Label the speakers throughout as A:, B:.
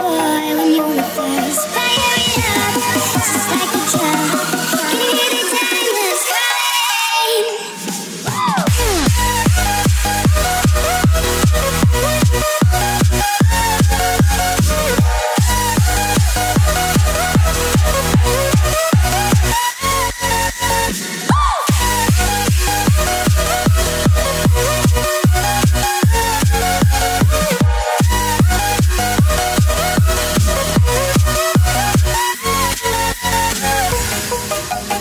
A: I when you're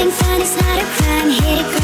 A: Having fun not a crime. Hit it,